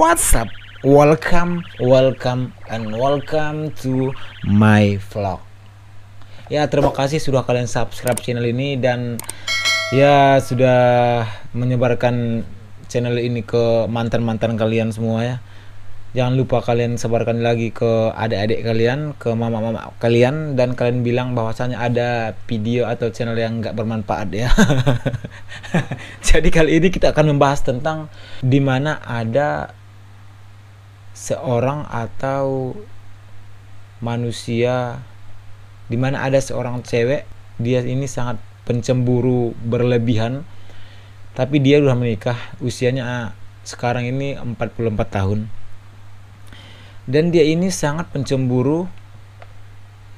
What's up? Welcome, welcome, and welcome to my vlog. Ya, terima kasih sudah kalian subscribe channel ini dan ya sudah menyebarkan channel ini ke mantan-mantan kalian semua ya. Jangan lupa kalian sebarkan lagi ke adik-adik kalian, ke mama-mama kalian dan kalian bilang bahwasanya ada video atau channel yang nggak bermanfaat ya. Jadi kali ini kita akan membahas tentang di mana ada seorang atau manusia di mana ada seorang cewek dia ini sangat pencemburu berlebihan. Tapi dia sudah menikah usianya sekarang ini 44 tahun. Dan dia ini sangat pencemburu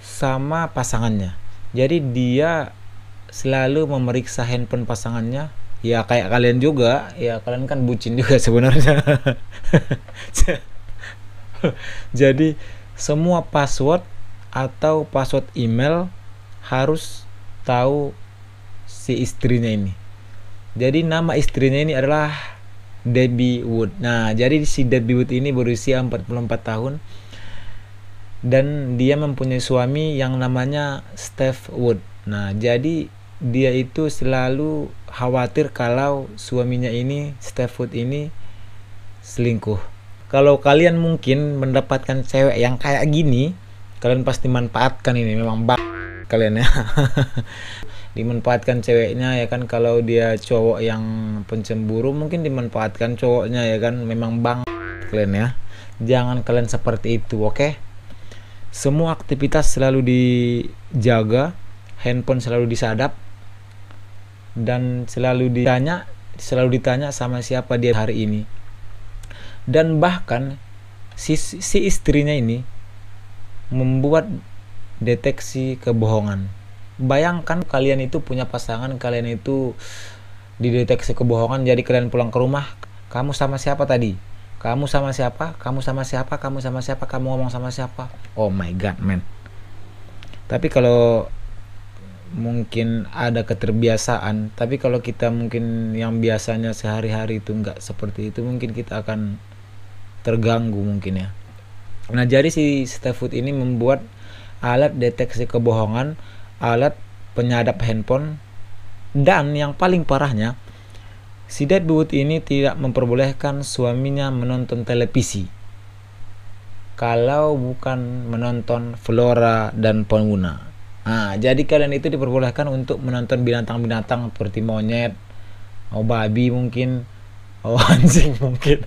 sama pasangannya. Jadi dia selalu memeriksa handphone pasangannya. Ya kayak kalian juga. Ya kalian kan bucin juga sebenarnya jadi semua password atau password email harus tahu si istrinya ini jadi nama istrinya ini adalah Debbie Wood. Nah, jadi si Debbie Wood ini berusia 44 tahun dan dia mempunyai suami yang namanya Steph Wood. Nah, jadi dia itu selalu khawatir kalau suaminya ini Steph Wood ini selingkuh. Kalau kalian mungkin mendapatkan cewek yang kayak gini, kalian pasti manfaatkan ini memang bak kalian ya. dimanfaatkan ceweknya ya kan kalau dia cowok yang pencemburu mungkin dimanfaatkan cowoknya ya kan memang bang kalian ya jangan kalian seperti itu oke okay? semua aktivitas selalu dijaga handphone selalu disadap dan selalu ditanya selalu ditanya sama siapa dia hari ini dan bahkan si, si istrinya ini membuat deteksi kebohongan. Bayangkan kalian itu punya pasangan kalian itu dideteksi kebohongan jadi kalian pulang ke rumah kamu sama siapa tadi? Kamu sama siapa? Kamu sama siapa? Kamu sama siapa? Kamu ngomong sama siapa? Oh my god man. Tapi kalau mungkin ada keterbiasaan tapi kalau kita mungkin yang biasanya sehari-hari itu nggak seperti itu mungkin kita akan terganggu mungkin ya. Nah jadi si Stefood ini membuat alat deteksi kebohongan alat penyadap handphone dan yang paling parahnya si Deadwood ini tidak memperbolehkan suaminya menonton televisi. Kalau bukan menonton Flora dan Fauna. Nah, jadi kalian itu diperbolehkan untuk menonton binatang-binatang seperti monyet, oh babi mungkin, oh anjing mungkin.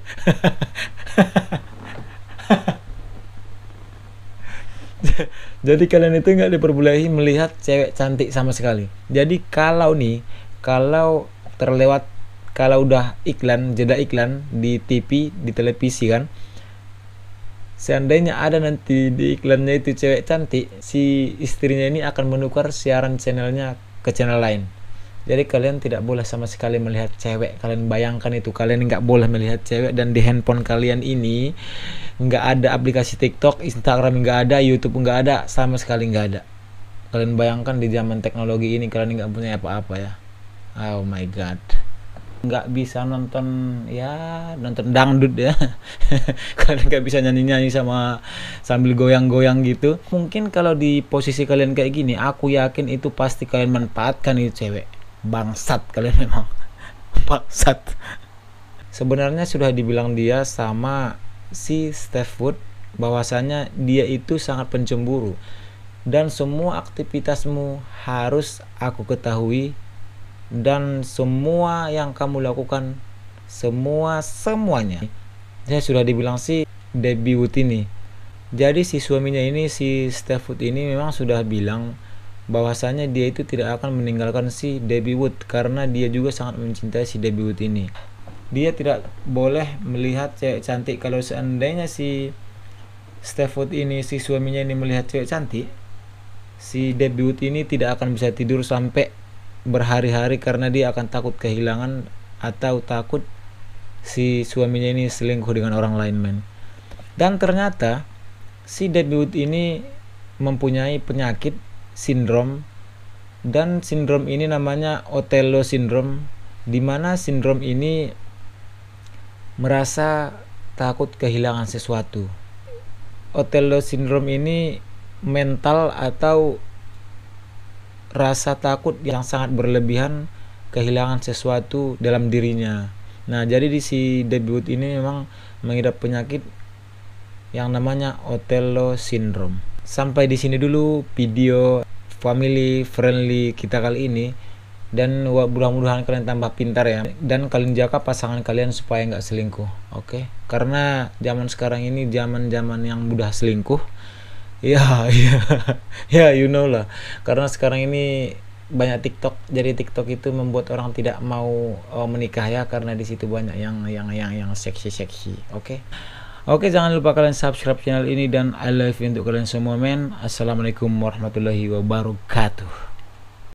jadi kalian itu nggak diperbolehi melihat cewek cantik sama sekali jadi kalau nih kalau terlewat kalau udah iklan jeda iklan di TV di televisi kan seandainya ada nanti di iklannya itu cewek cantik si istrinya ini akan menukar siaran channelnya ke channel lain jadi kalian tidak boleh sama sekali melihat cewek. Kalian bayangkan itu kalian nggak boleh melihat cewek dan di handphone kalian ini nggak ada aplikasi TikTok Instagram nggak ada YouTube nggak ada sama sekali nggak ada. Kalian bayangkan di zaman teknologi ini kalian nggak punya apa-apa ya. Oh my god. Nggak bisa nonton ya nonton dangdut ya. Kalian nggak bisa nyanyi nyanyi sama sambil goyang-goyang gitu. Mungkin kalau di posisi kalian kayak gini aku yakin itu pasti kalian manfaatkan itu cewek bangsat kalian memang. Bangsat. Sebenarnya sudah dibilang dia sama si Steph Wood bahwasanya dia itu sangat pencemburu. Dan semua aktivitasmu harus aku ketahui. Dan semua yang kamu lakukan semua semuanya. Saya sudah dibilang si Debbie Wood ini. Jadi si suaminya ini si Steph Wood ini memang sudah bilang bahwasanya dia itu tidak akan meninggalkan si Debbie Wood karena dia juga sangat mencintai si Debbie Wood ini. Dia tidak boleh melihat cewek cantik kalau seandainya si Steph Wood ini si suaminya ini melihat cewek cantik, si Debbie Wood ini tidak akan bisa tidur sampai berhari-hari karena dia akan takut kehilangan atau takut si suaminya ini selingkuh dengan orang lain men. Dan ternyata si Debbie Wood ini mempunyai penyakit sindrom dan sindrom ini namanya Otello syndrome di mana sindrom ini merasa takut kehilangan sesuatu. Othello syndrome ini mental atau rasa takut yang sangat berlebihan kehilangan sesuatu dalam dirinya. Nah, jadi di si debut ini memang mengidap penyakit yang namanya Othello syndrome. Sampai di sini dulu video family friendly kita kali ini dan mudah-mudahan kalian tambah pintar ya dan kalian jaga pasangan kalian supaya nggak selingkuh oke okay? karena zaman sekarang ini zaman zaman yang mudah selingkuh ya ya ya you know lah karena sekarang ini banyak TikTok jadi TikTok itu membuat orang tidak mau oh, menikah ya karena di situ banyak yang yang yang yang seksi seksi oke okay? Oke jangan lupa kalian subscribe channel ini dan I love you untuk kalian semua men. Assalamualaikum warahmatullahi wabarakatuh